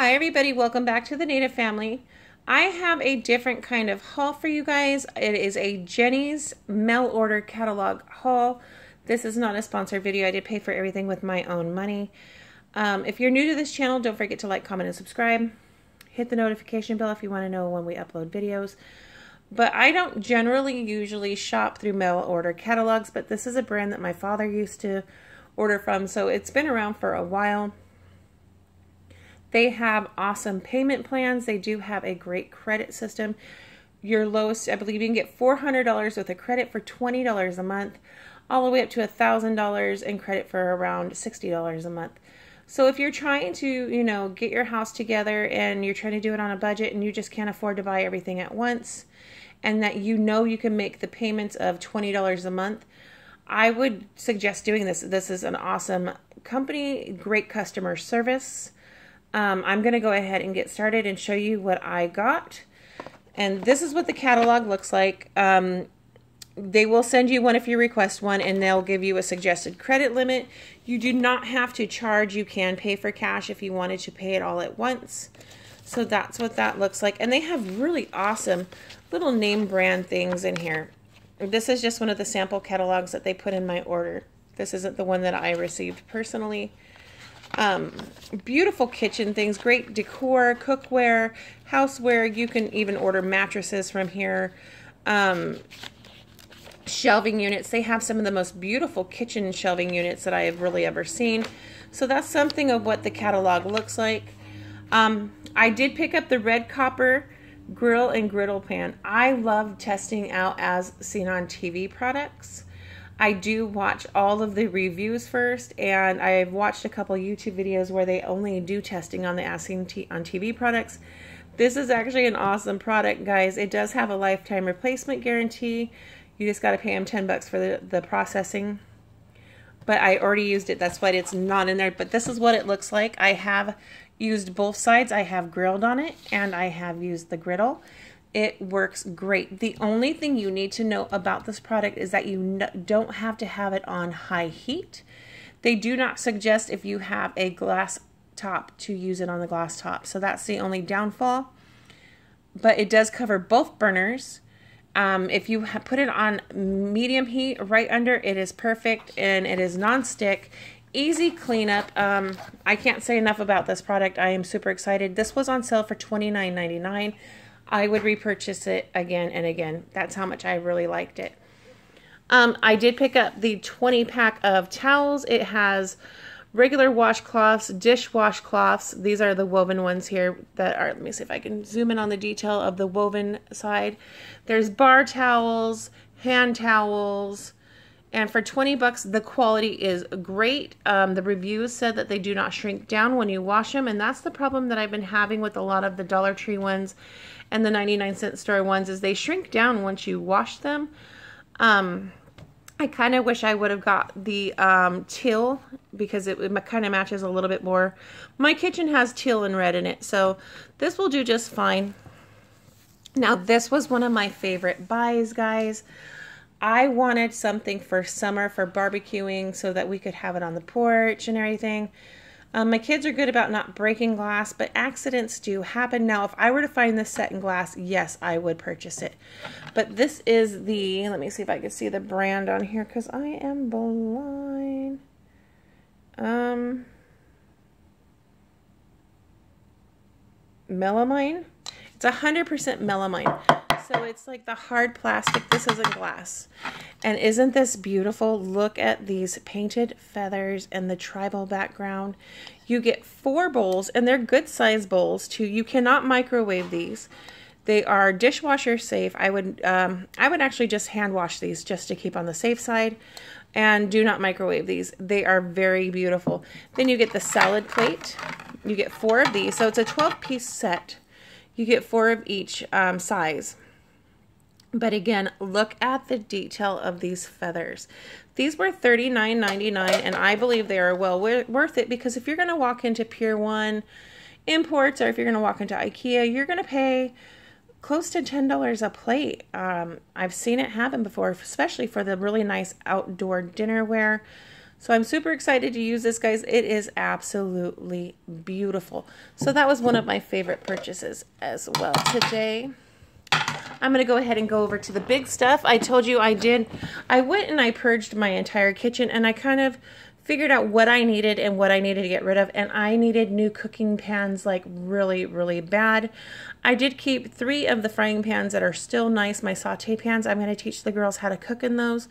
Hi everybody, welcome back to the Native Family. I have a different kind of haul for you guys. It is a Ginny's mail order catalog haul. This is not a sponsored video. I did pay for everything with my own money. Um, if you're new to this channel, don't forget to like, comment, and subscribe. Hit the notification bell if you want to know when we upload videos. But I don't generally usually shop through mail order catalogs, but this is a brand that my father used to order from, so it's been around for a while. They have awesome payment plans. They do have a great credit system. Your lowest, I believe you can get $400 with a credit for $20 a month, all the way up to $1,000 in credit for around $60 a month. So if you're trying to, you know, get your house together and you're trying to do it on a budget and you just can't afford to buy everything at once and that you know you can make the payments of $20 a month, I would suggest doing this. This is an awesome company, great customer service. Um, I'm going to go ahead and get started and show you what I got. And this is what the catalog looks like. Um, they will send you one if you request one and they'll give you a suggested credit limit. You do not have to charge. You can pay for cash if you wanted to pay it all at once. So that's what that looks like. And they have really awesome little name brand things in here. This is just one of the sample catalogs that they put in my order. This isn't the one that I received personally. Um, beautiful kitchen things, great decor, cookware, houseware. You can even order mattresses from here. Um, shelving units. They have some of the most beautiful kitchen shelving units that I have really ever seen. So that's something of what the catalog looks like. Um, I did pick up the red copper grill and griddle pan. I love testing out as seen on TV products. I do watch all of the reviews first, and I've watched a couple YouTube videos where they only do testing on the Asking seen on TV products. This is actually an awesome product, guys. It does have a lifetime replacement guarantee. You just got to pay them 10 bucks for the, the processing. But I already used it. That's why it's not in there. But this is what it looks like. I have used both sides. I have grilled on it, and I have used the griddle. It works great. The only thing you need to know about this product is that you don't have to have it on high heat. They do not suggest if you have a glass top to use it on the glass top. So that's the only downfall. But it does cover both burners. Um, if you put it on medium heat right under, it is perfect and it is non-stick. Easy cleanup. Um, I can't say enough about this product. I am super excited. This was on sale for $29.99. I would repurchase it again and again. That's how much I really liked it. Um, I did pick up the 20 pack of towels. It has regular washcloths, dish washcloths. These are the woven ones here that are, let me see if I can zoom in on the detail of the woven side. There's bar towels, hand towels, and for 20 bucks, the quality is great. Um, the reviews said that they do not shrink down when you wash them, and that's the problem that I've been having with a lot of the Dollar Tree ones and the 99 cent store ones is they shrink down once you wash them. Um, I kind of wish I would have got the um, teal because it, it kind of matches a little bit more. My kitchen has teal and red in it, so this will do just fine. Now, this was one of my favorite buys, guys. I wanted something for summer for barbecuing so that we could have it on the porch and everything. Um, my kids are good about not breaking glass, but accidents do happen. Now, if I were to find this set in glass, yes, I would purchase it. But this is the, let me see if I can see the brand on here because I am blind. Um, melamine. It's 100% melamine. So it's like the hard plastic. This isn't glass. And isn't this beautiful? Look at these painted feathers and the tribal background. You get four bowls, and they're good size bowls too. You cannot microwave these. They are dishwasher safe. I would um, I would actually just hand wash these just to keep on the safe side. And do not microwave these. They are very beautiful. Then you get the salad plate. You get four of these. So it's a 12 piece set. You get four of each um, size. But again, look at the detail of these feathers. These were $39.99 and I believe they are well worth it because if you're going to walk into Pier 1 Imports or if you're going to walk into Ikea, you're going to pay close to $10 a plate. Um, I've seen it happen before, especially for the really nice outdoor dinnerware. So I'm super excited to use this, guys. It is absolutely beautiful. So that was one of my favorite purchases as well today. I'm going to go ahead and go over to the big stuff. I told you I did. I went and I purged my entire kitchen and I kind of figured out what I needed and what I needed to get rid of. And I needed new cooking pans like really, really bad. I did keep three of the frying pans that are still nice, my saute pans. I'm going to teach the girls how to cook in those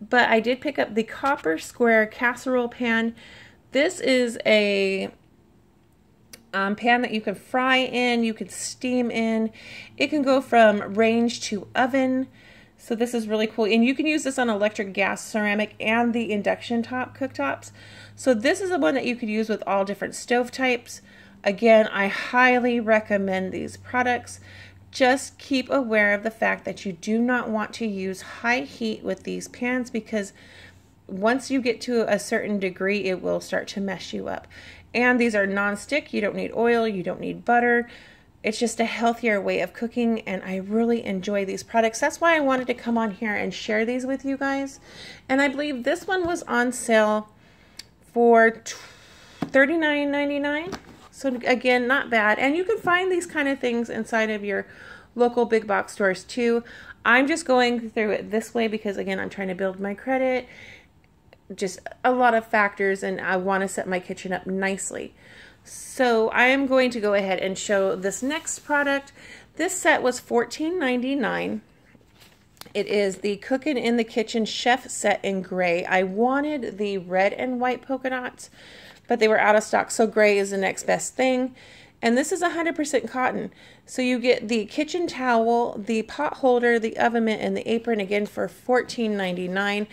but I did pick up the copper square casserole pan. This is a um, pan that you can fry in, you can steam in. It can go from range to oven. So this is really cool. And you can use this on electric gas ceramic and the induction top cooktops. So this is the one that you could use with all different stove types. Again, I highly recommend these products. Just keep aware of the fact that you do not want to use high heat with these pans because once you get to a certain degree, it will start to mess you up. And these are non-stick. You don't need oil. You don't need butter. It's just a healthier way of cooking, and I really enjoy these products. That's why I wanted to come on here and share these with you guys. And I believe this one was on sale for $39.99. So again, not bad. And you can find these kind of things inside of your local big box stores too. I'm just going through it this way because again, I'm trying to build my credit. Just a lot of factors and I want to set my kitchen up nicely. So I am going to go ahead and show this next product. This set was $14.99. It is the Cooking in the Kitchen Chef set in gray. I wanted the red and white polka dots but they were out of stock. So gray is the next best thing. And this is 100% cotton. So you get the kitchen towel, the pot holder, the oven mitt, and the apron again for $14.99.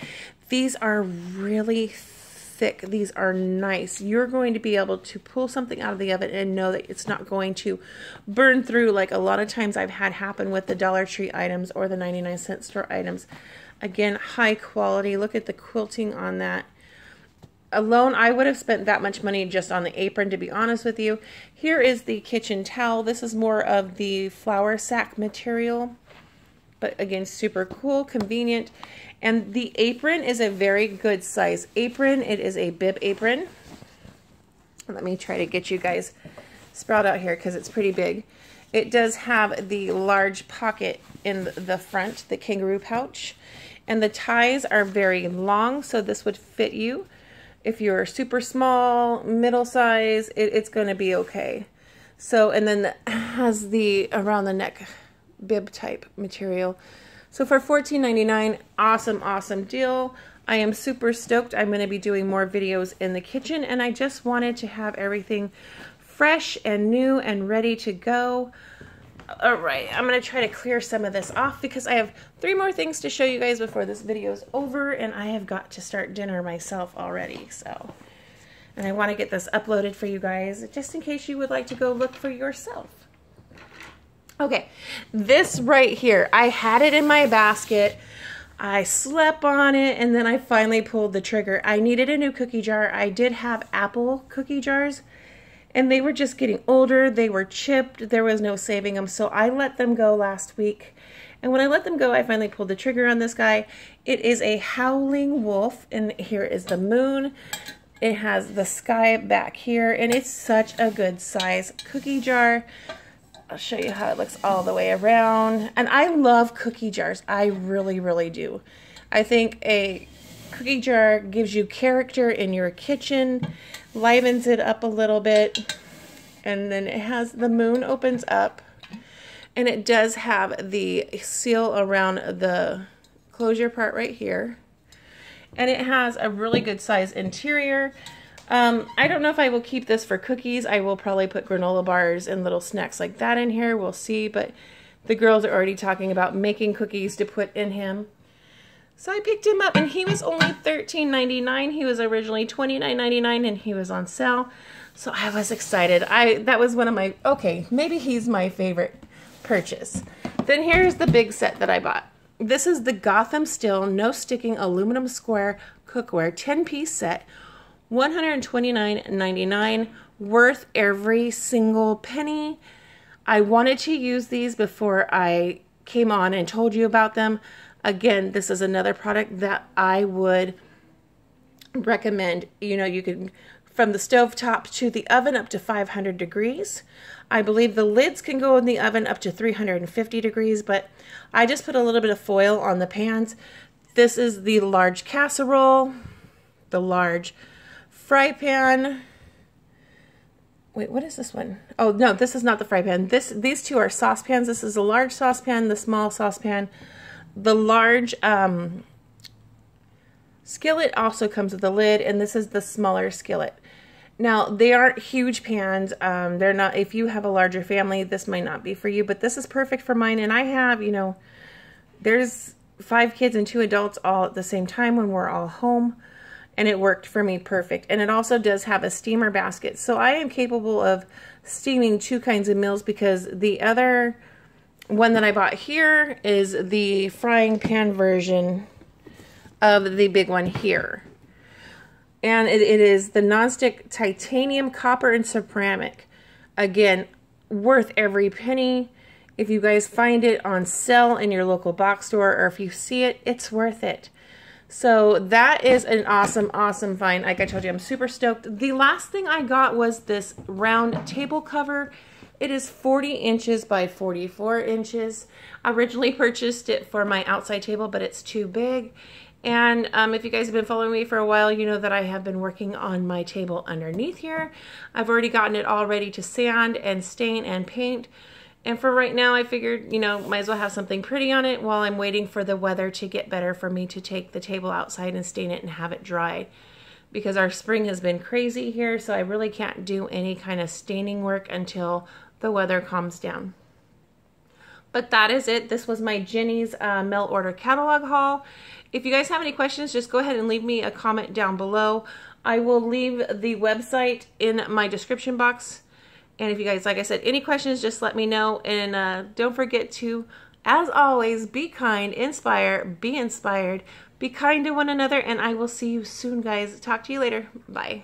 These are really thick. These are nice. You're going to be able to pull something out of the oven and know that it's not going to burn through like a lot of times I've had happen with the Dollar Tree items or the 99 cent store items. Again, high quality. Look at the quilting on that alone I would have spent that much money just on the apron to be honest with you. Here is the kitchen towel. This is more of the flour sack material. But again, super cool, convenient. And the apron is a very good size apron. It is a bib apron. Let me try to get you guys sprout out here because it's pretty big. It does have the large pocket in the front, the kangaroo pouch. And the ties are very long, so this would fit you. If you're super small, middle size, it, it's going to be okay. So, and then has the around the neck bib type material. So for $14.99, awesome, awesome deal. I am super stoked. I'm going to be doing more videos in the kitchen and I just wanted to have everything fresh and new and ready to go. All right, I'm going to try to clear some of this off because I have three more things to show you guys before this video is over and I have got to start dinner myself already. So, and I want to get this uploaded for you guys just in case you would like to go look for yourself. Okay, this right here, I had it in my basket. I slept on it and then I finally pulled the trigger. I needed a new cookie jar. I did have apple cookie jars and they were just getting older. They were chipped. There was no saving them. So I let them go last week. And when I let them go, I finally pulled the trigger on this guy. It is a Howling Wolf, and here is the moon. It has the sky back here, and it's such a good size cookie jar. I'll show you how it looks all the way around. And I love cookie jars. I really, really do. I think a cookie jar gives you character in your kitchen livens it up a little bit. And then it has the moon opens up and it does have the seal around the closure part right here. And it has a really good size interior. Um, I don't know if I will keep this for cookies. I will probably put granola bars and little snacks like that in here. We'll see. But the girls are already talking about making cookies to put in him. So I picked him up and he was only $13.99. He was originally $29.99 and he was on sale. So I was excited. I That was one of my, okay, maybe he's my favorite purchase. Then here's the big set that I bought. This is the Gotham Steel No Sticking Aluminum Square Cookware 10-piece set. $129.99 worth every single penny. I wanted to use these before I came on and told you about them. Again, this is another product that I would recommend, you know, you can from the stove top to the oven up to 500 degrees. I believe the lids can go in the oven up to 350 degrees, but I just put a little bit of foil on the pans. This is the large casserole, the large fry pan. Wait, what is this one? Oh, no, this is not the fry pan. This, These two are saucepans. This is a large saucepan, the small saucepan. The large um, skillet also comes with a lid, and this is the smaller skillet. Now, they aren't huge pans. Um, they're not, if you have a larger family, this might not be for you, but this is perfect for mine. And I have, you know, there's five kids and two adults all at the same time when we're all home. And it worked for me perfect. And it also does have a steamer basket. So I am capable of steaming two kinds of meals because the other one that I bought here is the frying pan version of the big one here and it, it is the nonstick titanium copper and ceramic again worth every penny if you guys find it on sale in your local box store or if you see it it's worth it so that is an awesome awesome find. Like i told you i'm super stoked. The last thing i got was this round table cover. It is 40 inches by 44 inches. I originally purchased it for my outside table but it's too big. And um, if you guys have been following me for a while, you know that I have been working on my table underneath here. I've already gotten it all ready to sand and stain and paint. And for right now, I figured, you know, might as well have something pretty on it while I'm waiting for the weather to get better for me to take the table outside and stain it and have it dry. Because our spring has been crazy here, so I really can't do any kind of staining work until the weather calms down. But that is it. This was my Ginny's uh, mail order catalog haul. If you guys have any questions, just go ahead and leave me a comment down below. I will leave the website in my description box. And if you guys, like I said, any questions, just let me know. And uh, don't forget to, as always, be kind, inspire, be inspired, be kind to one another. And I will see you soon, guys. Talk to you later. Bye.